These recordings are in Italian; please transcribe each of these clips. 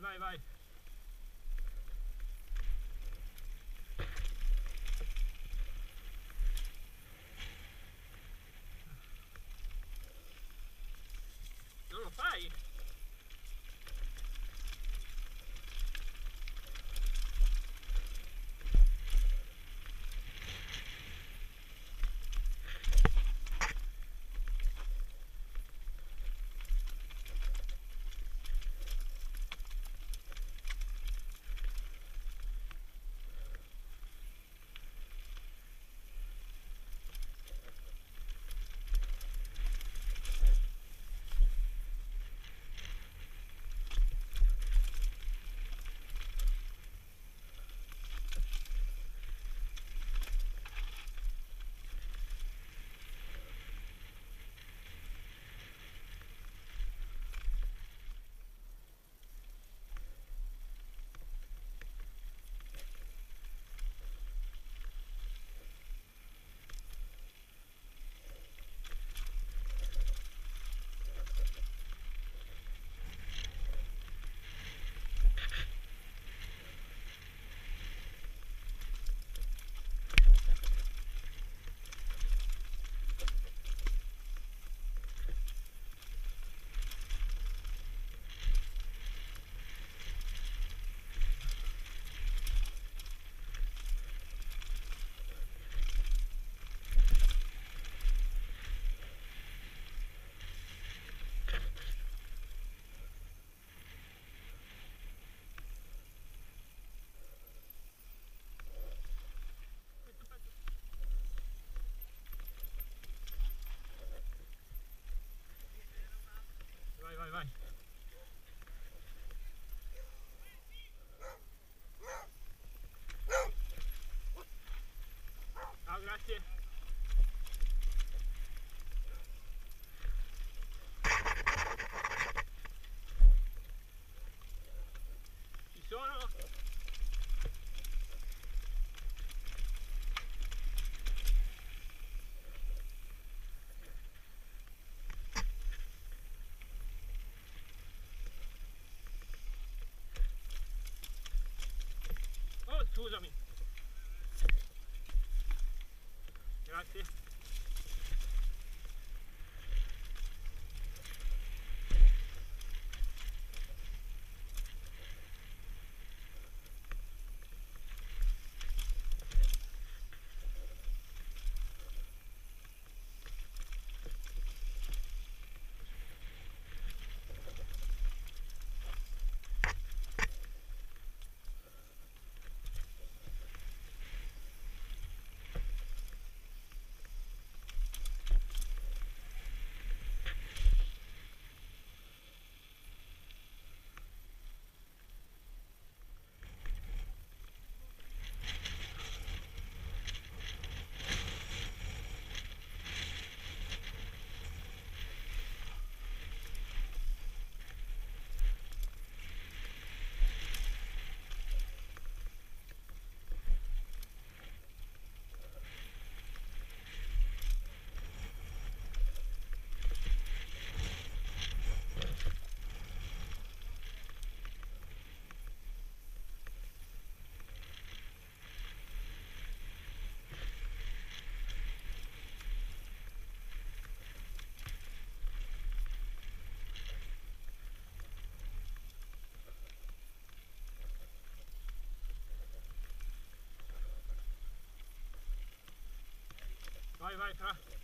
Vai, vai, right there. Vai, vai, fra.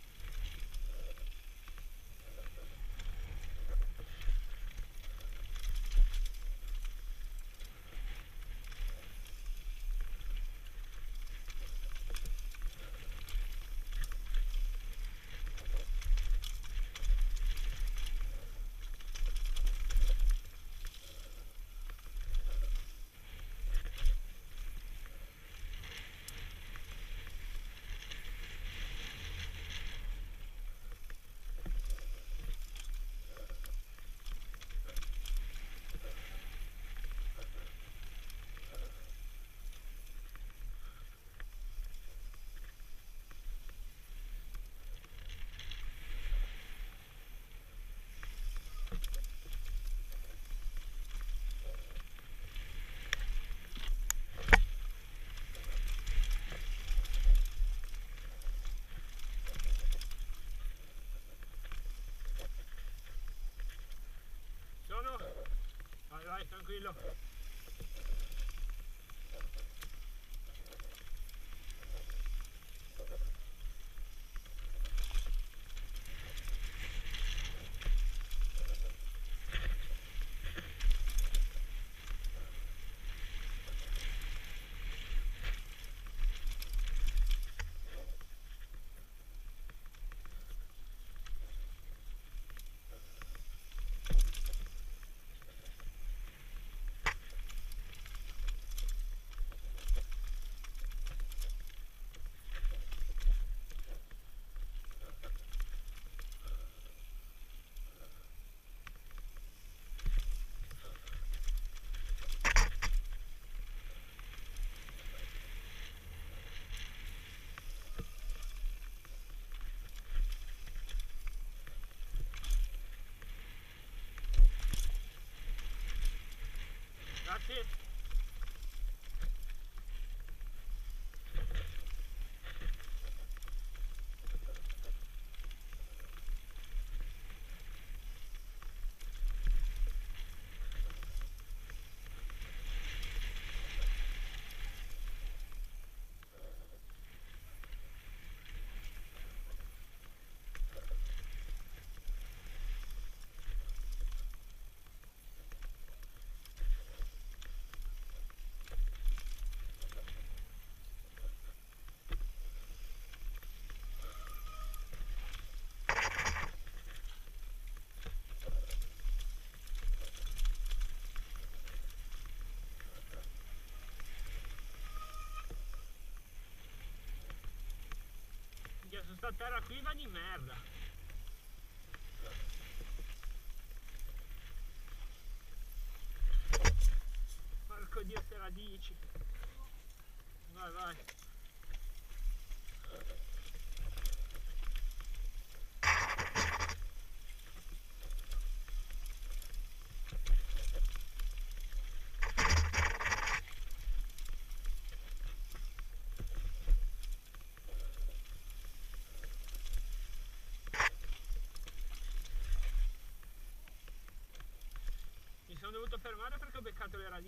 Vai, tranquillo. Sta terra qui va di merda. Porco dio ste radici. Vai, vai. Sono dovuto fermare perché ho beccato le radici.